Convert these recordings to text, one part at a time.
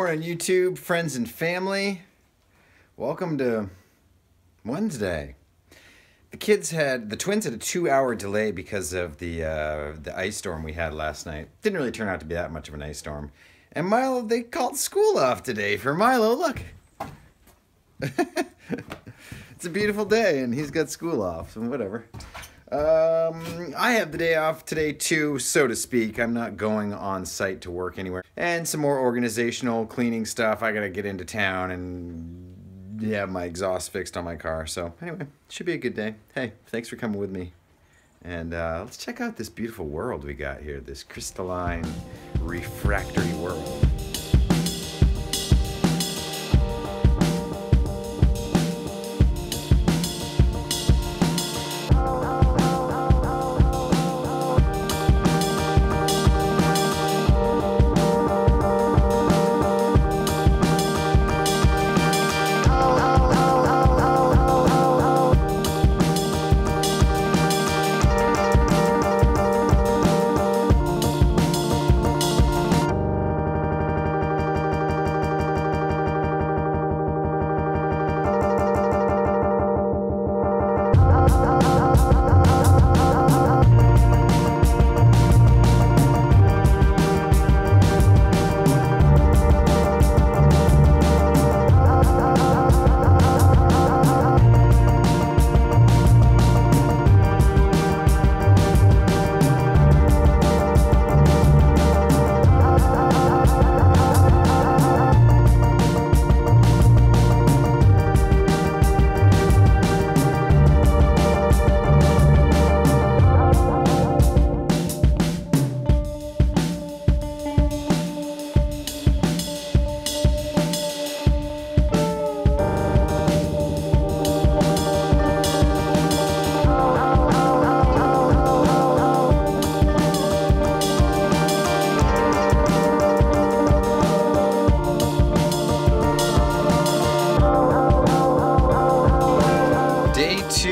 Morning, on YouTube, friends and family. Welcome to Wednesday. The kids had the twins had a two-hour delay because of the uh, the ice storm we had last night. Didn't really turn out to be that much of an ice storm. And Milo, they called school off today for Milo. Look, it's a beautiful day, and he's got school off, and whatever. Um, I have the day off today too, so to speak. I'm not going on site to work anywhere. And some more organizational cleaning stuff. I gotta get into town and yeah, my exhaust fixed on my car. So anyway, should be a good day. Hey, thanks for coming with me. And uh, let's check out this beautiful world we got here. This crystalline, refractory world.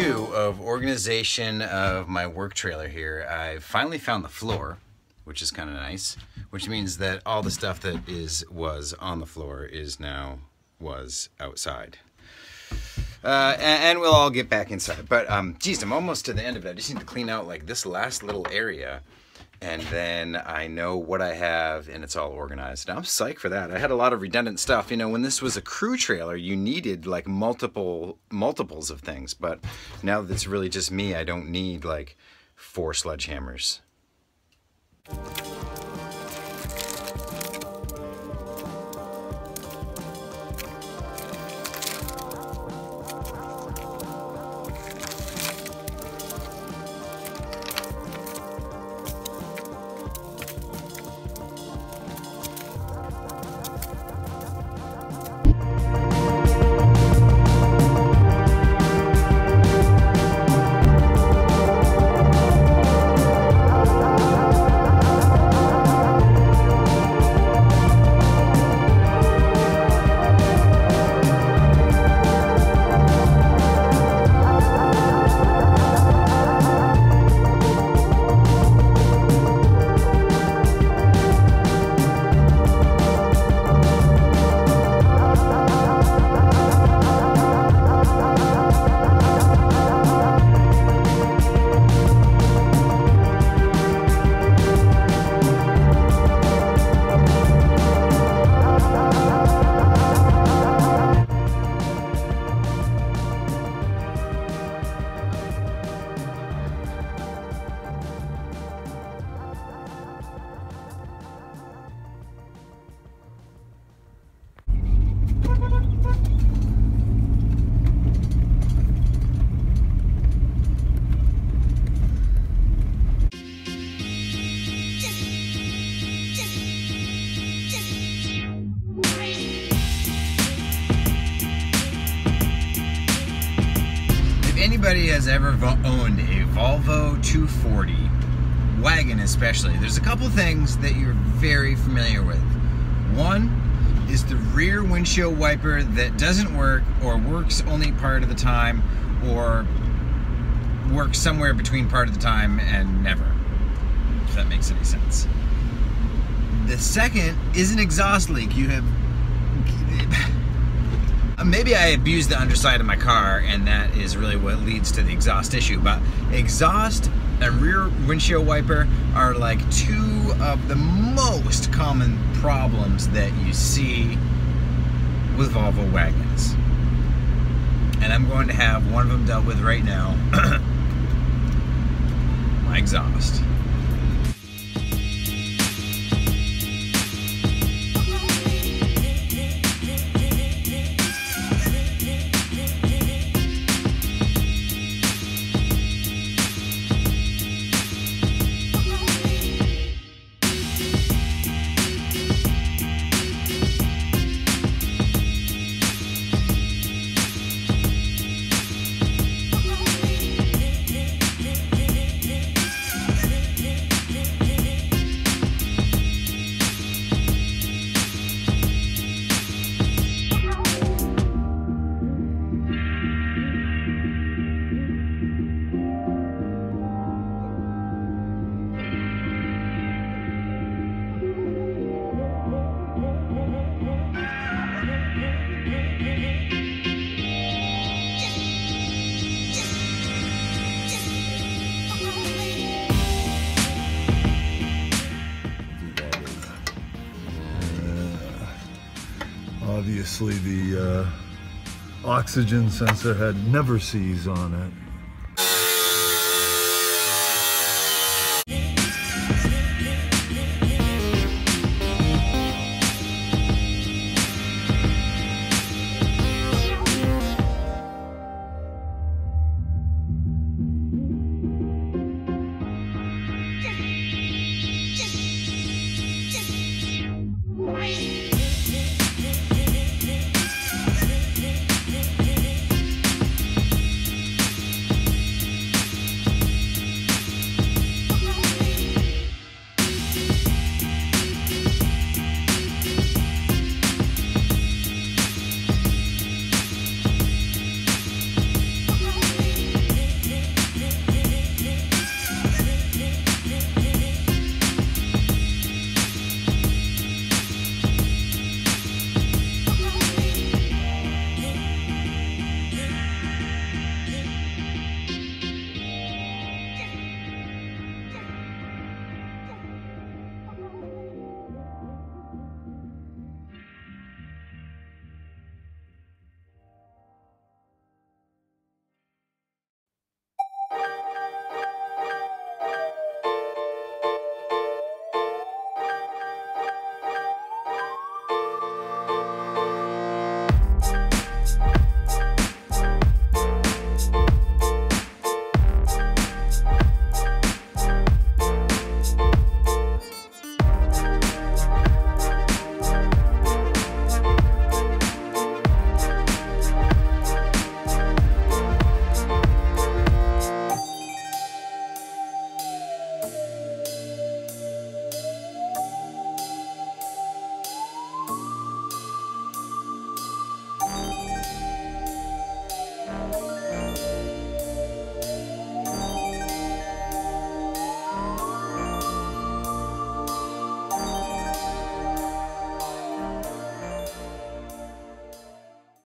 Two of organization of my work trailer here. I finally found the floor, which is kind of nice, which means that all the stuff that is was on the floor is now was outside. Uh, and, and we'll all get back inside. But um, geez, I'm almost to the end of it. I just need to clean out like this last little area, and then I know what I have, and it's all organized. I'm psyched for that. I had a lot of redundant stuff. You know, when this was a crew trailer, you needed like multiple multiples of things. But now that it's really just me, I don't need like four sledgehammers. Anybody has ever owned a Volvo 240 wagon, especially, there's a couple things that you're very familiar with. One is the rear windshield wiper that doesn't work or works only part of the time or works somewhere between part of the time and never. If that makes any sense. The second is an exhaust leak. You have maybe I abuse the underside of my car, and that is really what leads to the exhaust issue. But exhaust and rear windshield wiper are like two of the most common problems that you see with Volvo wagons. And I'm going to have one of them dealt with right now. my exhaust. Obviously the uh, oxygen sensor had never seized on it.